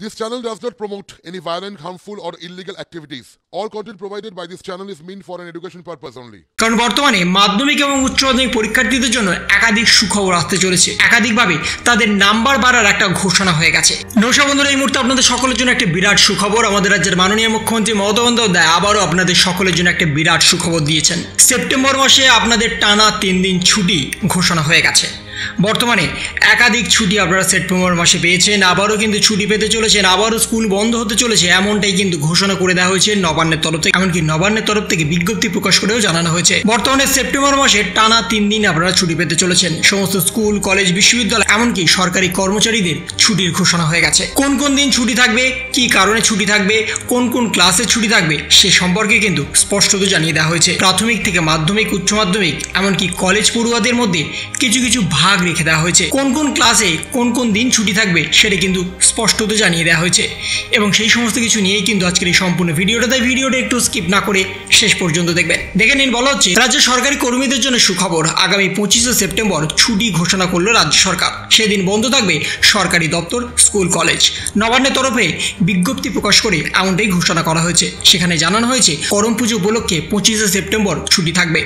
This channel does not promote any violent, harmful, or illegal activities. All content provided by this channel is meant for an education purpose only. কারণ বর্তমানে মাধ্যমিক এবং উচ্চ মাধ্যমিক পরীক্ষার্থীদের জন্য একাধিক সুখবর আসতে চলেছে। একাধিকভাবে তাদের নাম্বার বাড়ার একটা ঘোষণা হয়ে গেছে। নৌসা বন্ধুরা এই মুহূর্তে আপনাদের সকলের জন্য একটা বিরাট সুখবর। আমাদের রাজ্যের মাননীয় মুখ্যমন্ত্রী মমতা বন্দ্যোপাধ্যায় আবারও আপনাদের সকলের জন্য একটা বিরাট সুখবর দিয়েছেন। সেপ্টেম্বর মাসে আপনাদের টানা তিন দিন ছুটি ঘোষণা হয়ে গেছে। বর্তমানে একাধিক ছুটি আপনারা সেপ্টেম্বর মাসে পেয়েছেন, আবারও কিন্তু ছুটি পেতে চলেছেন, আবারও স্কুল বন্ধ হতে চলেছে, এমনটাই কিন্তু ঘোষণা করে দেওয়া হয়েছে নবান্নের তরফ থেকে, এমনকি নবান্নের তরফ থেকে বিজ্ঞপ্তি প্রকাশ করেও জানানো হয়েছে। বর্তমানে সেপ্টেম্বর মাসে টানা তিন দিন আপনারা ছুটি পেতে চলেছেন, সমস্ত স্কুল, কলেজ, বিশ্ববিদ্যালয়, এমনকি সরকারি কর্মচারীদের ছুটির ঘোষণা হয়ে গেছে। কোন কোন দিন ছুটি থাকবে, কি কারণে ছুটি থাকবে, কোন কোন ক্লাসে ছুটি থাকবে, সে সম্পর্কে কিন্তু স্পষ্টত জানিয়ে দেওয়া হয়েছে। প্রাথমিক থেকে মাধ্যমিক, উচ্চ মাধ্যমিক, এমনকি কলেজ পড়ুয়াদের মধ্যে কিছু কিছু ভাগ রেখে দেওয়া হয়েছে। কোন কোন ক্লাসে কোন কোন দিন ছুটি থাকবে সেটা কিন্তু স্পষ্টত জানিয়ে দেওয়া হয়েছে। এবং সেই সমস্ত কিছু নিয়েই কিন্তু আজকের এই সম্পূর্ণ ভিডিওটা তাই ভিডিওটা একটু স্কিপ না করে শেষ পর্যন্ত দেখবেন। দেখে নিন বলা হচ্ছে, রাজ্য সরকারি কর্মীদের জন্য সুখবর। আগামী পঁচিশে সেপ্টেম্বর ছুটি ঘোষণা করল রাজ্য সরকার। সেদিন বন্ধ থাকবে সরকারি দপ্তর, স্কুল, কলেজ। নবান্নের তরফে বিজ্ঞপ্তি প্রকাশ করে এমনটাই ঘোষণা করা হয়েছে। সেখানে জানানো হয়েছে, করম পুজো উপলক্ষে পঁচিশে সেপ্টেম্বর ছুটি থাকবে।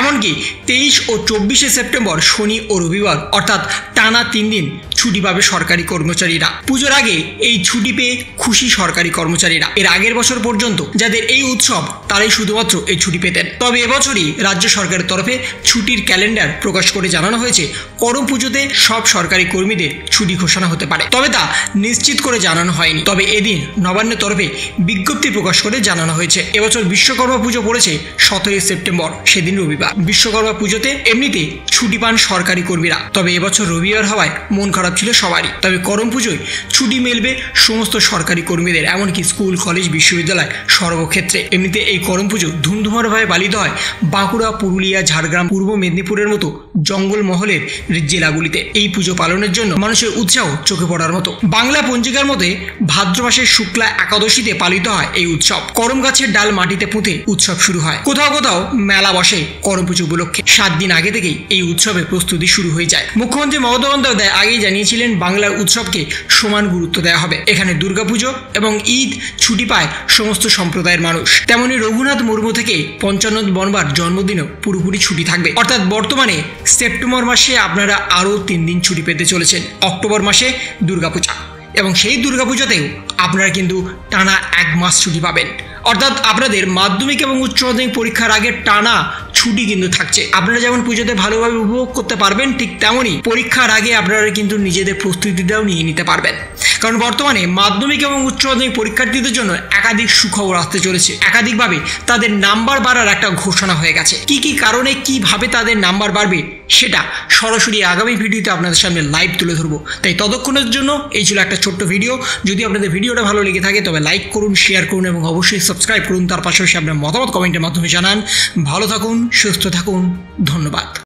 এমনকি তেইশ ও চব্বিশে সেপ্টেম্বর শনি ও রবিবার, অর্থাৎ টানা তিন দিন ছুটি পাবে সরকারি কর্মচারীরা। পুজোর আগে এই ছুটি পেয়ে খুশি সরকারি কর্মচারীরা। এর আগের বছর পর্যন্ত যাদের এই উৎসব, তারাই শুধুমাত্র এই ছুটি পেতেন। তবে এবছরই রাজ্য সরকারের তরফে ছুটির ক্যালেন্ডার প্রকাশ করে জানানো হয়েছে করম পুজোতে সব সরকারি কর্মীদের ছুটি ঘোষণা হতে পারে। তবে তা নিশ্চিত করে জানানো হয়নি। তবে এদিন নবান্নের তরফে বিজ্ঞপ্তি প্রকাশ করে জানানো হয়েছে। এবছর বিশ্বকর্মা পুজো পড়েছে সতেরোই সেপ্টেম্বর, সেদিন রবিবার। বিশ্বকর্মা পুজোতে এমনিতে ছুটি পান সরকারি কর্মীরা। তবে এবছর রবিবার হওয়ায় মন খারাপ ছিল সবারই। তবে করম পুজোয় ছুটি মিলবে সমস্ত সরকারি কর্মীদের, এমনকি স্কুল, কলেজ, বিশ্ববিদ্যালয় সর্বক্ষেত্রে। এমনিতে এই করম পুজো ধুমধুমারভাবে পালিত হয় বাঁকুড়া, পুরুলিয়া, ঝাড়গ্রাম, পূর্ব মেদিনীপুরের মতো জঙ্গলমহলের জেলাগুলিতে। এই পুজো পালনের জন্য মানুষের উৎসাহ চোখে পড়ার মতো। বাংলা পঞ্জিকার মতে ভাদ্র মাসের শুক্লা একাদশীতে পালিত হয় এই উৎসব। করম গাছের ডাল মাটিতে পুঁতে উৎসব শুরু হয়। কোথাও কোথাও মেলা বসে করম পুজো উপলক্ষে। সাত দিন আগে থেকেই এই উৎসবের প্রস্তুতি শুরু হয়ে যায়। মুখ্যমন্ত্রী মমতা বন্দ্যোপাধ্যায় আগেই জানিয়েছিলেন, বাংলার উৎসবকে সমান গুরুত্ব দেওয়া হবে। এখানে দুর্গাপুজো এবং ঈদ ছুটি পায় সমস্ত সম্প্রদায়ের মানুষ। তেমনি রঘুনাথ মুর্মু থেকে পঞ্চানন বনবার জন্মদিনও পুরোপুরি ছুটি থাকবে। অর্থাৎ বর্তমানে সেপ্টেম্বর মাসে আপনারা আরও তিন দিন ছুটি পেতে চলেছেন। অক্টোবর মাসে দুর্গাপূজা। এবং সেই দুর্গাপূজাতেও আপনারা কিন্তু টানা এক মাস ছুটি পাবেন। অর্থাৎ আপনাদের মাধ্যমিক এবং উচ্চ মাধ্যমিক পরীক্ষার আগে টানা ছুটি কিন্তু থাকছে। আপনারা যেমন পুজোতে ভালোভাবে উপভোগ করতে পারবেন, ঠিক তেমনই পরীক্ষার আগে আপনারা কিন্তু নিজেদের প্রস্তুতিটাও নিয়ে নিতে পারবেন। কারণ বর্তমানে মাধ্যমিক এবং উচ্চ মাধ্যমিক পরীক্ষার্থীদের জন্য একাধিক সুখবর আসতে চলেছে। একাধিকভাবে তাদের নাম্বার বাড়ার একটা ঘোষণা হয়ে গেছে। কি কি কারণে কীভাবে তাদের নাম্বার বাড়বে সেটা সরাসরি আগামী ভিডিওতে আপনাদের সামনে লাইভ তুলে ধরবো। তাই ততক্ষণের জন্য এই ছিল একটা ছোট্ট ভিডিও। যদি আপনাদের ভিডিওটা ভালো লেগে থাকে, তবে লাইক করুন শেয়ার করুন এবং অবশ্যই সাবস্ক্রাইব করুন। তার পাশাপাশি আপনার মতামত কমেন্টের মাধ্যমে জানান। ভালো থাকুন সুস্থ থাকুন ধন্যবাদ।